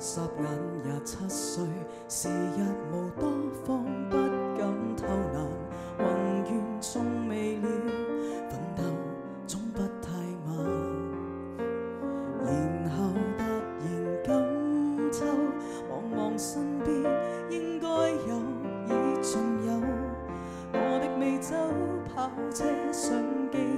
眨眼廿七岁，时日无多，方不敢偷懒，宏愿终未了，奋斗总不太晚。然后突然感秋，望望身边应该有，已尽有，我的美酒跑车相机。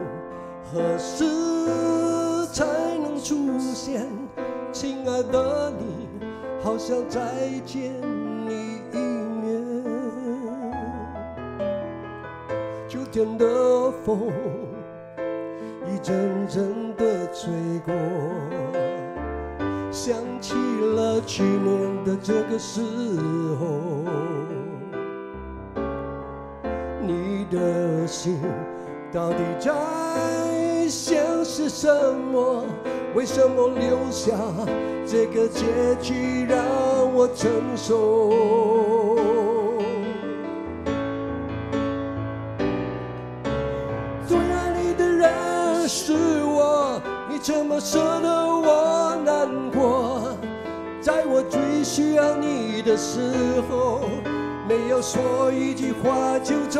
何时才能出现，亲爱的你？好想再见你一面。秋天的风一阵阵的吹过，想起了去年的这个时候，你的心。到底在想些什么？为什么留下这个结局让我承受？最爱你的人是我，你怎么舍得我难过？在我最需要你的时候，没有说一句话就走。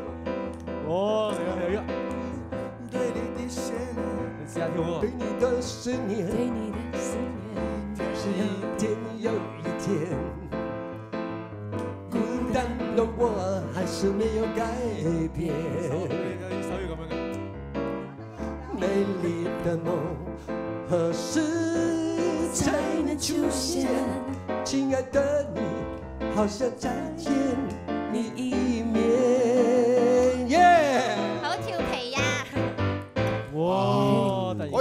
哦，哎呀，哎对你的思念，对你的思念，油！加油！加油！加油！加油！加油！加油！加油！加油！加油！加油！加油！加油！加油！加油！加油！加油！加你，加油！加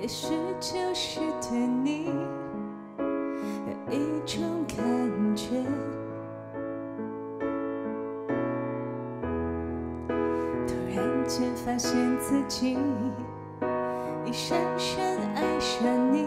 也许就是对你有一种感觉，突然间发现自己已深深爱上你。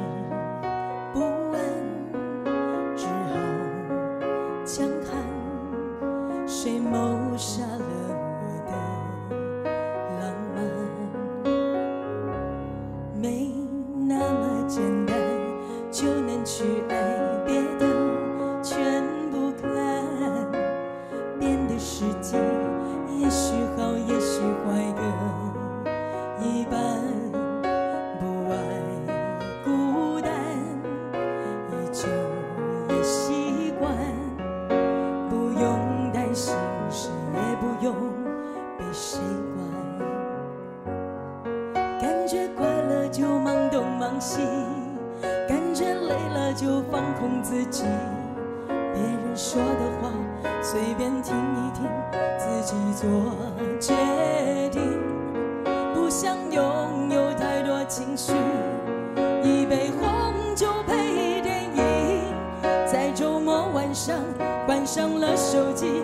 自己，别人说的话随便听一听，自己做决定。不想拥有太多情绪，一杯红酒配电影，在周末晚上关上了手机。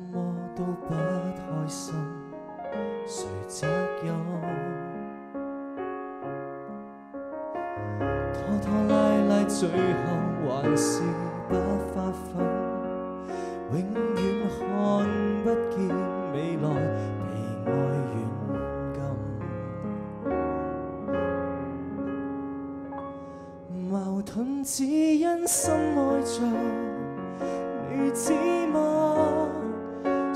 么都不开心，谁责任？拖拖拉拉，最后还是不发奋，永远看不见未来，被爱软禁。矛盾只因深爱着，你知吗？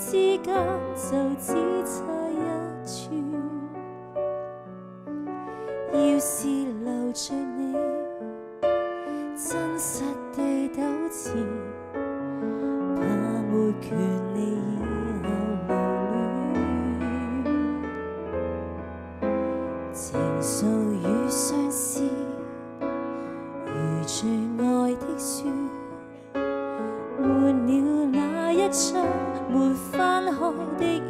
之间就只差一寸，要是留住你，真实地纠缠，怕没权。take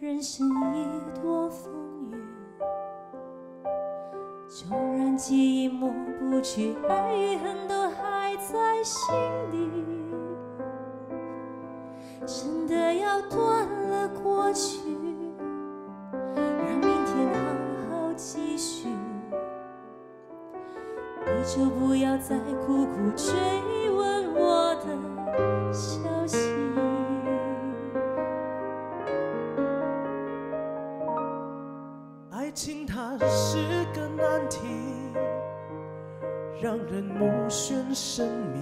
人生已多风雨，纵然记忆抹不去，爱与恨都还在心底。真的要断了过去，让明天好好继续，你就不要再苦苦追。难题让人目眩神迷，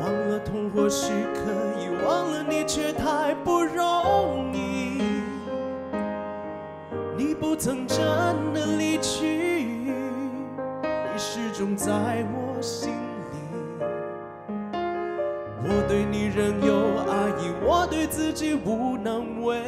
忘了痛或许可以，忘了你却太不容易。你不曾真的离去，你始终在我心里。我对你仍有爱意，我对自己无能为。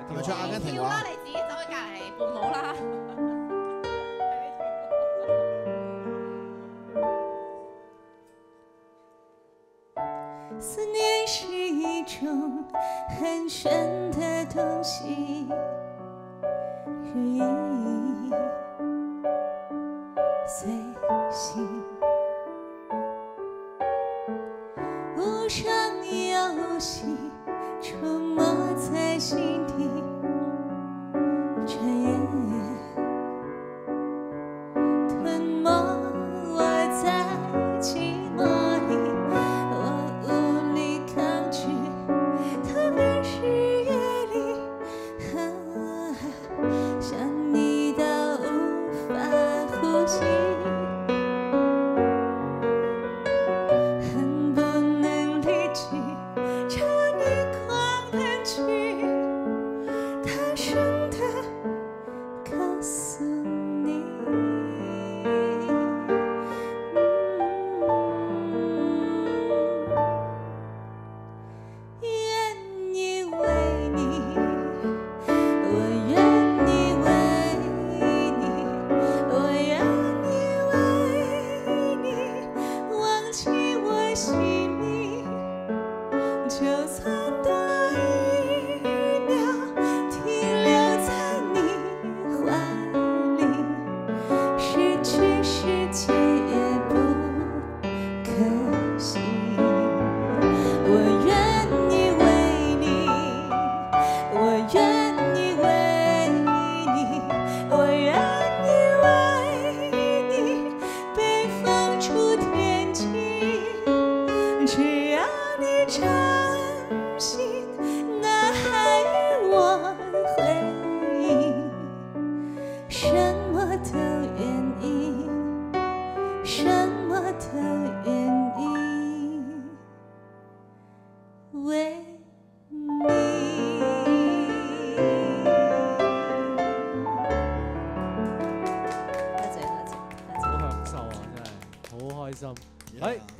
跳啦！你自己走去隔離父母啦。思念是一很西，在心。底。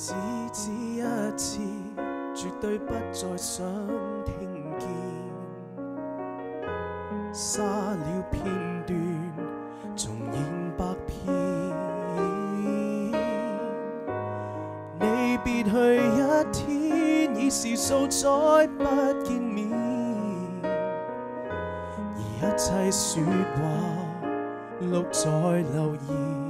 只此一次，绝对不再想听见。删了片段，重演百遍。你别去一天，已是数载不见面。而一切说话，录在留言。